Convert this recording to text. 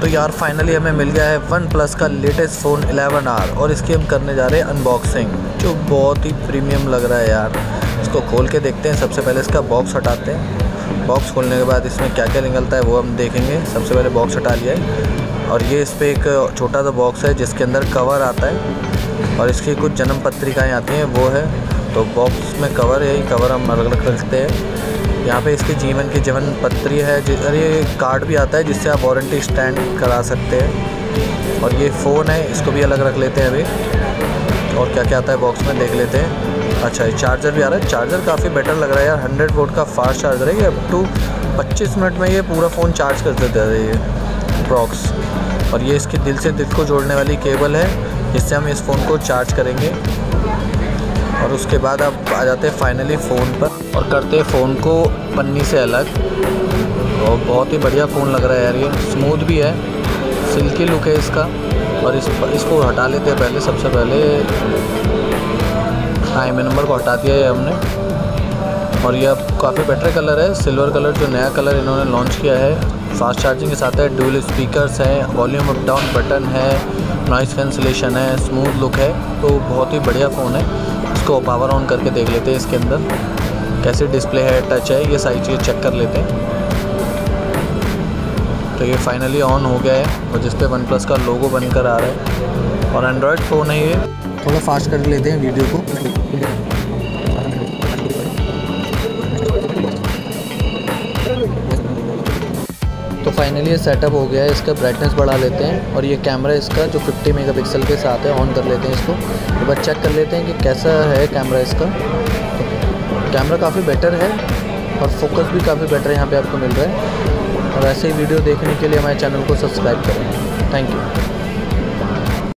तो यार फाइनली हमें मिल गया है वन प्लस का लेटेस्ट फ़ोन 11 आर और इसकी हम करने जा रहे हैं अनबॉक्सिंग जो बहुत ही प्रीमियम लग रहा है यार। इसको खोल के देखते हैं, सबसे पहले इसका बॉक्स हटाते हैं। बॉक्स खोलने के बाद इसमें क्या क्या निकलता है वो हम देखेंगे। सबसे पहले बॉक्स हटा लिया है और ये इस पर एक छोटा सा बॉक्स है, जिसके अंदर कवर आता है और इसकी कुछ जन्म पत्रिकाएँ आती हैं, वो है। तो बॉक्स में कवर है कवर हम अलग अलग रखते हैं। यहाँ पे इसके जीवन की जीवन पत्री है और ये कार्ड भी आता है जिससे आप वारंटी स्टैंड करा सकते हैं। और ये फ़ोन है, इसको भी अलग रख लेते हैं अभी। और क्या क्या आता है बॉक्स में, देख लेते हैं। अच्छा ये चार्जर भी आ रहा है। चार्जर काफ़ी बेटर लग रहा है यार। हंड्रेड वोट का फास्ट चार्जर है ये। अप टू पच्चीस मिनट में ये पूरा फ़ोन चार्ज कर देता है ये बॉक्स और ये इसके दिल से दिल को जोड़ने वाली केबल है, जिससे हम इस फ़ोन को चार्ज करेंगे। और उसके बाद आप आ जाते हैं फाइनली फ़ोन पर और करते हैं फ़ोन को पन्नी से अलग। और बहुत ही बढ़िया फ़ोन लग रहा है यार ये। स्मूथ भी है। सिल्की लुक है इसका। और इस इसको हटा लेते हैं पहले, सबसे पहले। आई एम नंबर को हटा दिया है हमने। और ये अब काफ़ी बेटर कलर है। सिल्वर कलर जो नया कलर इन्होंने लॉन्च किया है। फास्ट चार्जिंग के साथ है ड्यूल स्पीकर्स हैं वॉल्यूम अप डाउन बटन है नॉइस कैंसिलेशन है स्मूथ लुक है। तो बहुत ही बढ़िया फ़ोन है। इसको पावर ऑन करके देख लेते हैं इसके अंदर। कैसे डिस्प्ले है टच है, ये सारी चीज़ चेक कर लेते हैं। तो ये फाइनली ऑन हो गया है और जिस पे वन प्लस का लोगो बनकर आ रहा है। और एंड्रॉयड फ़ोन है ये। थोड़ा फास्ट कर लेते हैं वीडियो को। फाइनली ये सेटअप हो गया है, इसका ब्राइटनेस बढ़ा लेते हैं और ये कैमरा इसका जो 50 मेगापिक्सल के साथ है ऑन कर लेते हैं इसको। एक बार चेक कर लेते हैं कि कैसा है कैमरा इसका। कैमरा काफ़ी बेटर है और फोकस भी काफ़ी बेटर यहाँ पे आपको मिल रहा है। और ऐसे ही वीडियो देखने के लिए हमारे चैनल को सब्सक्राइब करें। Thank you